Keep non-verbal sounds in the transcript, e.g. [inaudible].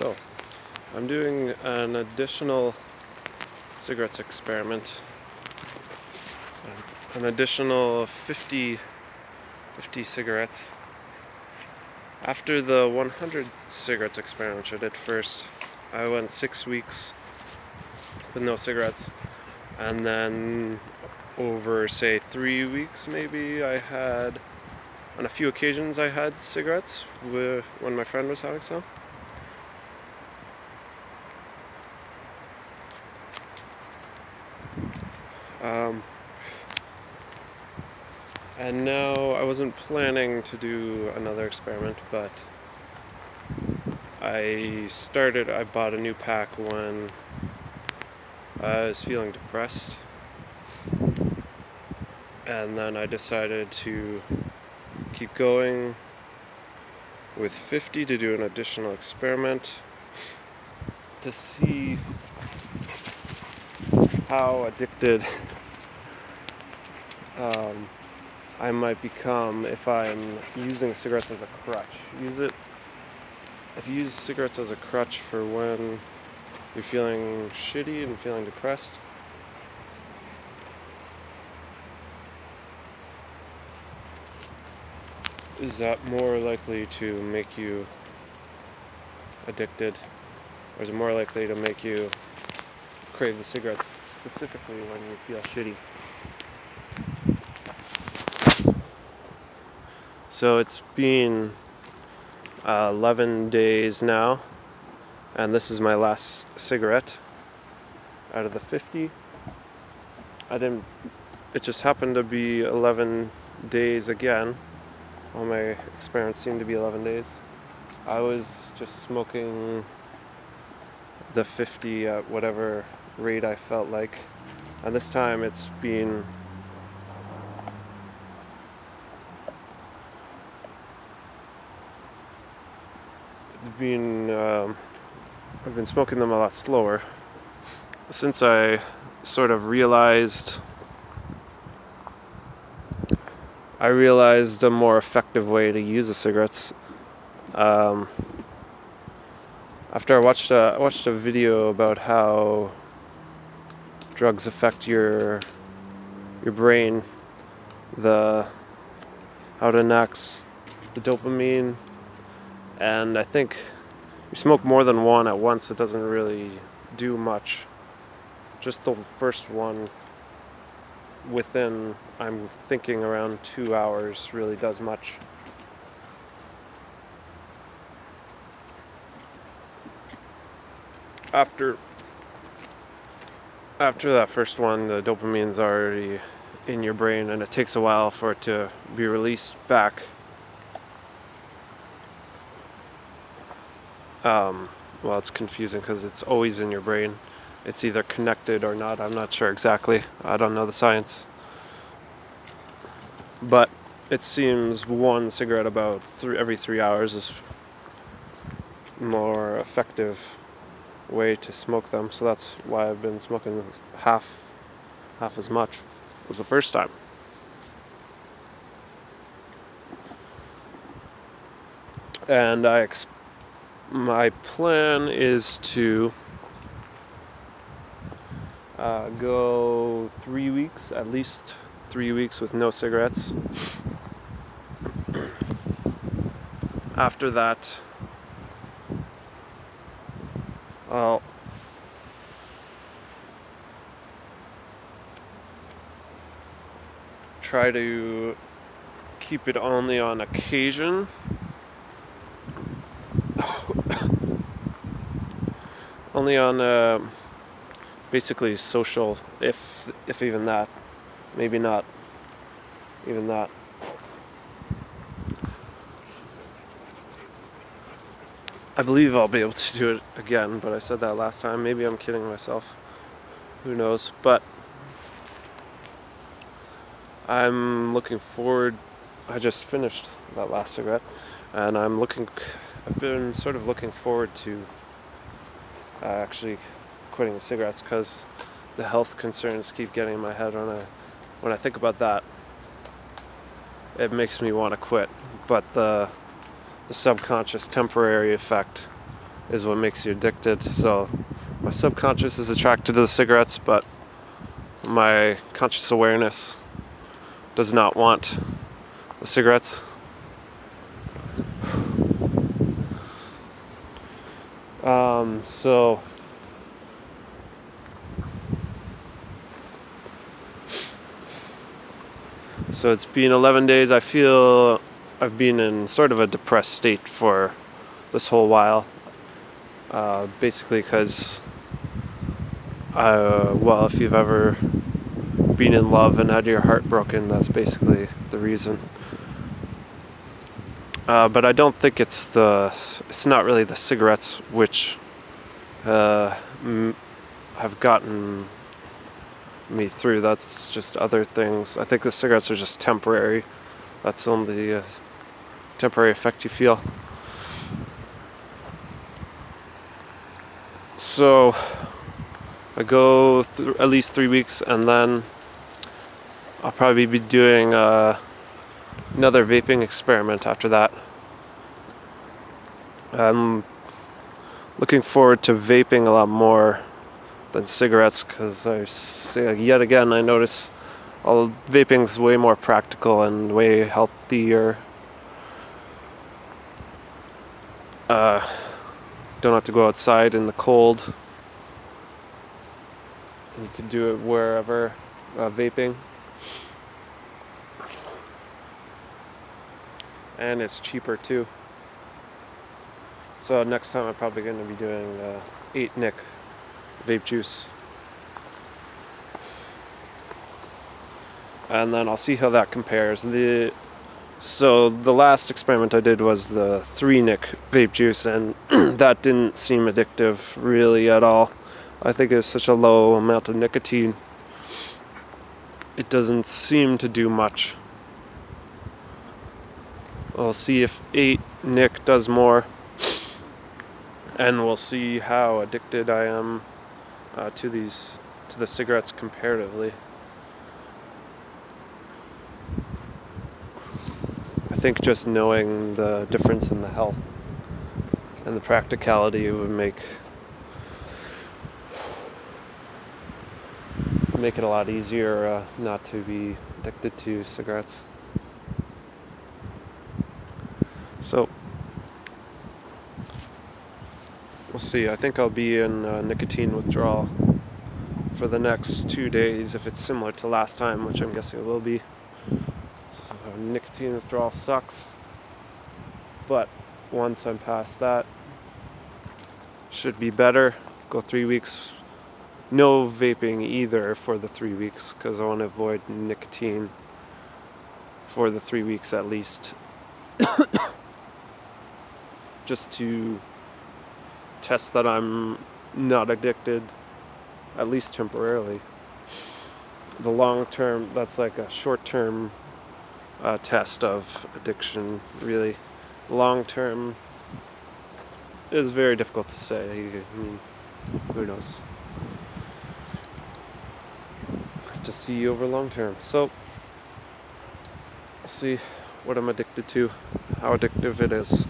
So, I'm doing an additional cigarettes experiment. An additional 50, 50 cigarettes. After the 100 cigarettes experiment, which I did first, I went six weeks with no cigarettes. And then over, say, three weeks maybe, I had, on a few occasions, I had cigarettes with, when my friend was having some. And now I wasn't planning to do another experiment, but I started, I bought a new pack when I was feeling depressed. And then I decided to keep going with 50 to do an additional experiment to see how addicted [laughs] um, I might become if I'm using cigarettes as a crutch. Use it if you use cigarettes as a crutch for when you're feeling shitty and feeling depressed. Is that more likely to make you addicted? Or is it more likely to make you crave the cigarettes? specifically when you feel shitty. So it's been uh, 11 days now, and this is my last cigarette out of the 50. I didn't, it just happened to be 11 days again. All my experiments seem to be 11 days. I was just smoking the 50 at whatever rate I felt like. And this time it's been been um, I've been smoking them a lot slower since I sort of realized I realized a more effective way to use the cigarettes. Um, after I watched a, I watched a video about how drugs affect your your brain, the how it enacts the dopamine, and I think you smoke more than one at once, it doesn't really do much. Just the first one within, I'm thinking around two hours, really does much. After after that first one, the dopamine's already in your brain and it takes a while for it to be released back. Um, well, it's confusing because it's always in your brain. It's either connected or not. I'm not sure exactly. I don't know the science. But it seems one cigarette about three, every three hours is more effective way to smoke them, so that's why I've been smoking half half as much as the first time. And I ex- my plan is to uh, go three weeks, at least three weeks with no cigarettes. [clears throat] After that, well, try to keep it only on occasion. Only on uh, basically social, if if even that. Maybe not even that. I believe I'll be able to do it again, but I said that last time. Maybe I'm kidding myself. Who knows? But I'm looking forward. I just finished that last cigarette, and I'm looking. I've been sort of looking forward to uh, actually quitting the cigarettes because the health concerns keep getting in my head when I when I think about that. It makes me want to quit, but the the subconscious temporary effect is what makes you addicted. So my subconscious is attracted to the cigarettes, but my conscious awareness does not want the cigarettes. Um, so so it's been 11 days. I feel I've been in sort of a depressed state for this whole while. Uh, basically, because, uh, well, if you've ever been in love and had your heart broken, that's basically the reason. Uh, but I don't think it's the, it's not really the cigarettes which uh, have gotten me through. That's just other things. I think the cigarettes are just temporary. That's only the uh, temporary effect you feel. So I go through at least three weeks, and then I'll probably be doing uh, another vaping experiment after that. I'm looking forward to vaping a lot more than cigarettes because I say yet again I notice all vaping's way more practical and way healthier. Uh, don't have to go outside in the cold. You can do it wherever uh, vaping. And it's cheaper too. So next time I'm probably going to be doing uh, 8 Nic vape juice. And then I'll see how that compares. The so the last experiment I did was the 3 Nic vape juice and [clears throat] that didn't seem addictive really at all. I think it was such a low amount of nicotine. It doesn't seem to do much. We'll see if 8 Nic does more and we'll see how addicted I am uh, to these to the cigarettes comparatively. I think just knowing the difference in the health and the practicality would make make it a lot easier uh, not to be addicted to cigarettes. So we'll see. I think I'll be in uh, nicotine withdrawal for the next two days if it's similar to last time, which I'm guessing it will be. So, nicotine withdrawal sucks, but once I'm past that, should be better. Go three weeks. No vaping either for the three weeks because I want to avoid nicotine for the three weeks at least. Just to test that I'm not addicted, at least temporarily. The long term, that's like a short term uh, test of addiction, really. Long term is very difficult to say. I mean, who knows? Have to see over long term. So, see what I'm addicted to, how addictive it is.